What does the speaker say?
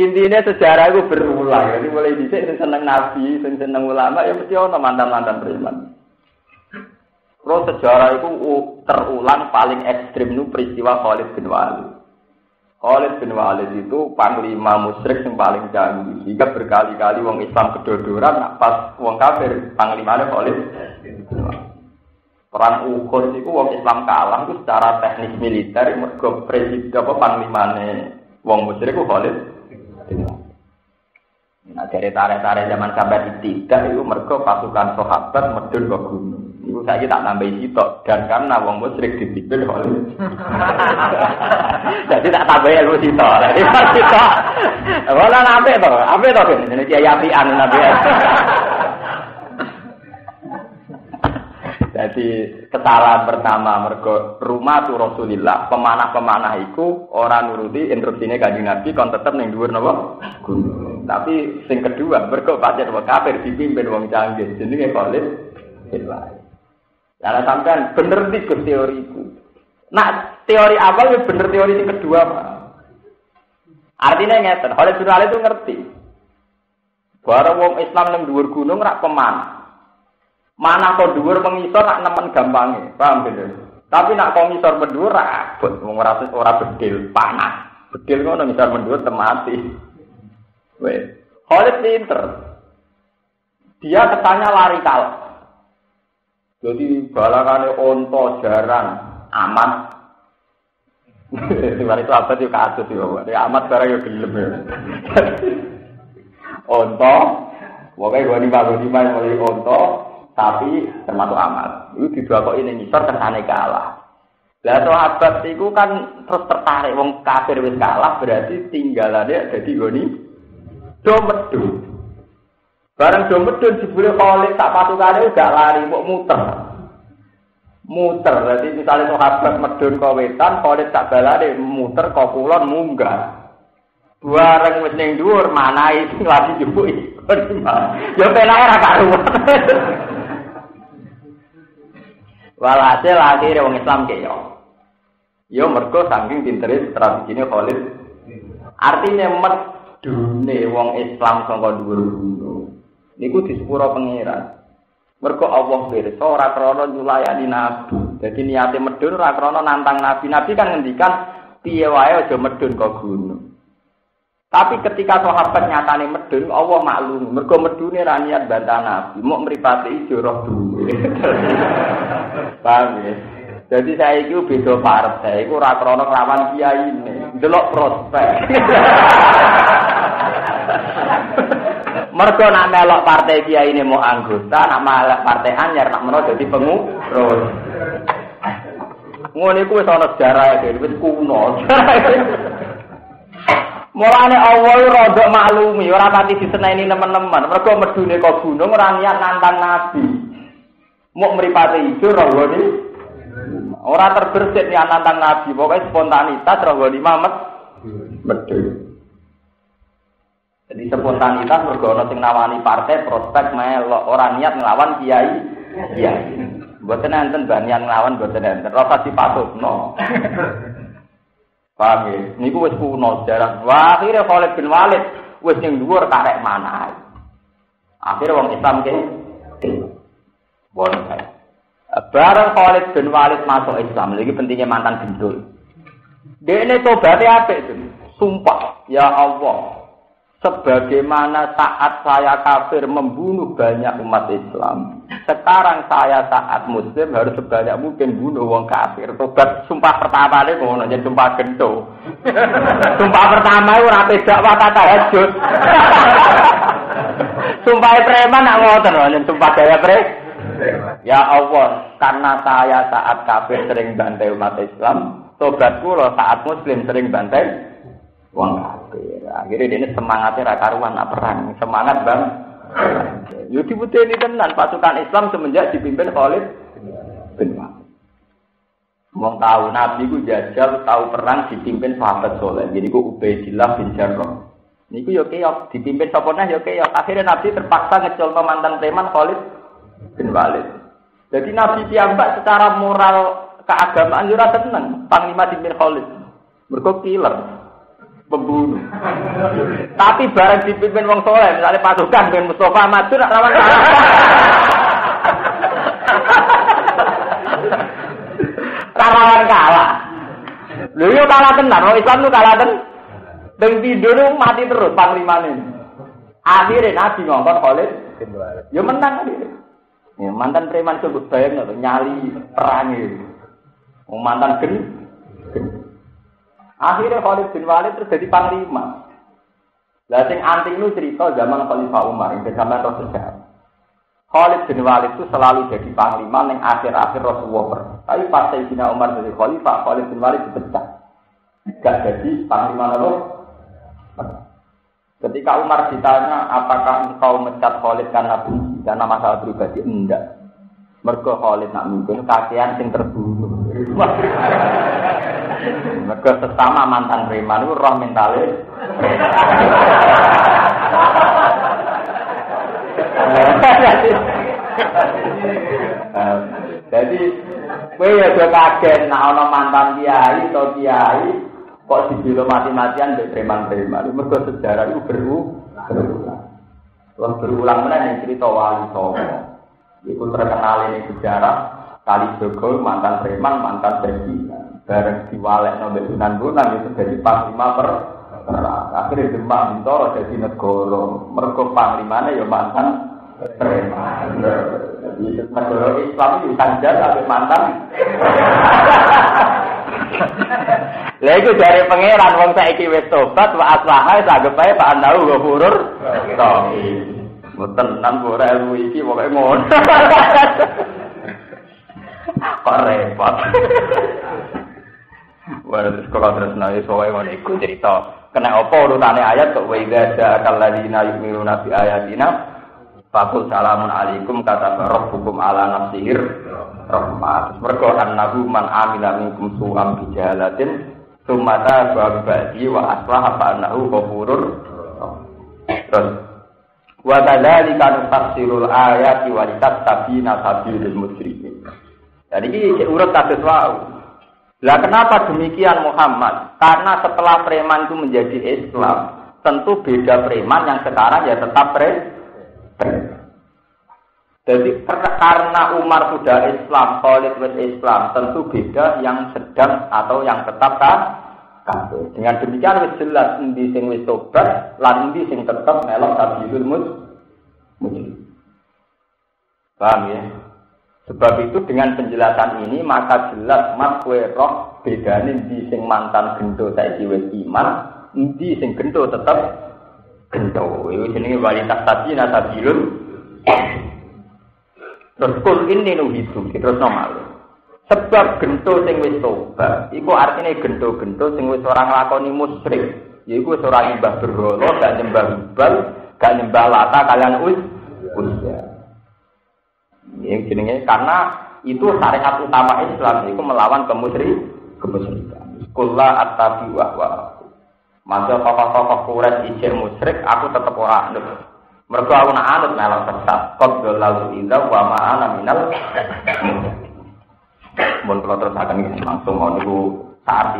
Intinya sejarah itu berulang. Jadi mulai dhisik sing seneng nabi, sing seneng ulama ya mesti ono mantan-mantan preman. Terus sejarah itu terulang paling ekstrim itu peristiwa Khalid bin Walid. Khalid bin Walid itu panglima musyrik yang paling canggih. Jika berkali-kali wong Islam kedodoran, pas wong kafir panglimanya Khalid bin Walid. Perang Uhud itu wong Islam kalah itu secara teknis militer mergo presiden apa panglimane wong musyrik itu Khalid Nah dari tarik-tarik zaman sampai tidak itu mereka pasukan sahabat medun ke gunung. Itu saya tak nambahi sitok dan karena wong musyrik dipimpin oleh. Jadi tak tambahi ilmu sitok. Jadi pas sitok. Wala nabe to, ape to ini kiai apian nabe. Jadi kesalahan pertama mergo rumah tu Rasulillah, pemanah-pemanah iku orang nuruti instruksine Kanjeng Nabi kon tetep ning dhuwur napa? Gunung. Tapi sing kedua mergo pancen wong kafir dipimpin wong canggih jenenge Khalid bin Walid. Lah sampean bener teori iku. Nah, teori awal ya bener teori yang kedua, Pak. Artinya ngeten, Khalid bin Walid itu ngerti. Barang wong Islam ning dhuwur gunung rak pemanah. Mana kau dhuwur pengisor nak nemen gampangnya, paham gitu. Tapi nak kau ngisor berdua rabut, wong ora ora bedil, panas. Bedil ngono ngisor berdua temati. Wes, Khalid pinter. Dia kesannya lari kal. Jadi balangane onto jarang amat. Di itu apa sih kasus sih bapak? Dia amat barang yang gelem ya. onto, pokoknya gue nih bagus nih mulai onto, tapi termasuk amal. Itu di dua kok ini nyisor kesane kalah. Lah sahabat itu kan terus tertarik wong kafir wis kalah berarti tinggalannya jadi goni do medu. Bareng do medu jebule tak patukane gak lari kok muter. Muter, jadi misalnya sahabat medun ke wetan, Khalid tak balane muter ke kulon munggah. Bareng wis ning dhuwur manahi sing lagi jupuki. Ya penake ra karuan. Walhasil akhirnya wong Islam keyo. Yo mergo saking pintere tradisine Khalid. Artinya medune wong Islam sangka dhuwur gunung. Niku di sepuro pangeran. Mergo Allah pirsa ora krana nyulayani nabi. Dadi niate medun ora krana nantang nabi. Nabi kan ngendikan piye wae aja medun ke gunung. Tapi ketika sahabat nyatane medun, Allah maklum. Mergo medune ra niat bantah Nabi, mau mripate ijo roh duwe. Paham ya? Jadi saya itu beda partai, itu ora krana nglawan kiai ini, delok prospek. Mergo nak melok partai kiai ini mau anggota, nak melok partai anyar nak menawa dadi pengurus. Ngono iku wis ana sejarah ya, wis kuno. Mulane Allah rodok maklumi, ora pati diseneni teman-teman. Mergo medune kok gunung ora niat nantang nabi. Mau mripate ijo rohone ora terbersit niat nantang nabi, pokoknya spontanitas rohone mamet medun. Jadi spontanitas mergo ana sing nawani partai prospek melok ora niat nglawan kiai. Kiai. Mboten enten banian nglawan mboten enten. Rasa dipasukno. Paham ya? Niku wis kuno sejarah. Wah, akhirnya Khalid bin Walid wis ning dhuwur karek mana. Akhirnya wong Islam ke Bon Bareng Khalid bin Walid masuk Islam, lagi pentingnya mantan gendul. Dia ini tobatnya apa itu? Sumpah, ya Allah, Sebagaimana saat saya kafir membunuh banyak umat Islam, sekarang saya saat Muslim harus sebanyak mungkin bunuh wong kafir. Tobat sumpah pertama ini mau nanya sumpah gento. sumpah pertama itu rapi dakwah kata hajut. sumpah preman nak ngotot nanya sumpah gaya pre. Ya Allah, karena saya saat kafir sering bantai umat Islam, tobatku loh saat Muslim sering bantai wong kafir. Akhirnya dia semangatnya raka karuan nak perang, semangat bang. Yo ini tenan pasukan Islam semenjak dipimpin Khalid bin Walid. Wong tahu Nabi ku jajal tahu perang dipimpin sahabat soleh. Jadi ku Ubaidillah bin Jarrah. Niku yo keok dipimpin sapa nah yo keok. Akhirnya Nabi terpaksa ngecol mantan preman Khalid bin Walid. Jadi Nabi piyambak secara moral keagamaan yo seneng panglima dipimpin Khalid. Mergo killer. Pembunuh. Tapi bareng dipimpin wong soleh, misalnya pasukan dengan Mustafa maju nak lawan kalah. Rawan kalah. Lho yo kalah tenan, wong Islam tuh kalah tenan. Deng tidur mati terus panglima ini. Akhirnya Nabi ngomong Khalid, yo menang akhirnya. Ya, mantan preman sebut bayang nyali perangi. Mantan gen, gen. Akhirnya Khalid bin Walid terus jadi panglima. Lah sing anti itu cerita zaman Khalifah Umar, yang zaman Rasulullah. Khalid bin Walid itu selalu jadi panglima yang akhir-akhir Rasulullah. Tapi pas Sayyidina Umar jadi Khalifah, Khalid bin Walid dipecat. Gak jadi panglima lalu. Ketika Umar ditanya, apakah engkau mencat Khalid karena benci? karena masalah pribadi enggak. Mergo Khalid nak mimpin kakean sing terbunuh. Mergo sesama mantan preman itu roh mentale. Jadi kowe ya do kaget ana mantan kiai atau kiai kok dibilo mati-matian mbek preman-preman. Mergo sejarah itu berulang. Terus berulang mana yang cerita wali songo. Itu terkenal ini sejarah kali Jogo mantan preman mantan presiden. Bareng diwalek nabi Sunan Bonang itu jadi panglima per Akhirnya Demak Bintoro jadi negara. Mereka panglimanya ya mantan preman. Jadi negara Islam itu kanjar tapi mantan. Lah iku dari pangeran wong saiki wis tobat wa aslaha sagep ae Pak Andau ghafurur rahim. Mboten nang ora ilmu iki pokoke ngono. Kok repot. Wala sekolah terus nabi soalnya ngono iku cerita. Kena apa urutane ayat kok wa idza ja'akal ladina yu'minuna bi ayatina Fakul salamun alaikum kata rabbukum ala nafsihir rahmat. Mergo annahu man amila minkum su'am bi jahalatin Sumata babadi wa aslah apa anahu kofurur. Terus wa kadzalika nufassilul ayati wa litastabina sabilul musyrikin. Jadi ini urut kasus wau. Lah kenapa demikian Muhammad? Karena setelah preman itu menjadi Islam, tentu beda preman yang sekarang ya tetap preman. Jadi karena Umar sudah Islam, Khalid wis Islam, tentu beda yang sedang atau yang tetap kafir. Dengan demikian wis jelas endi sing wis tobat lan endi sing tetap melok sabilul muslim. Paham ya? Sebab itu dengan penjelasan ini maka jelas mas kue roh bedane di sing mantan gento saiki wis iman, endi sing gento tetap gento. Iku jenenge walitas sabina sabilul Terus kul ini nuhidu, terus normal. Sebab gento sing wis tobat, iku artinya gento-gento sing wis ora nglakoni musyrik. Yaiku wis ora nyembah berhala, gak nyembah bal, gak nyembah lata kalian us. Yang jenenge karena itu syariat utama Islam itu melawan kemusyrik kemusyrikan. Kulla at-tabi wa wa. Masa tokoh-tokoh Quraisy ijek musyrik, aku tetep ora anut. Mergo aku nak anut melok sesat. Qad lalu idza wa ma'ana minal Mun kula terus akan langsung mau niku saat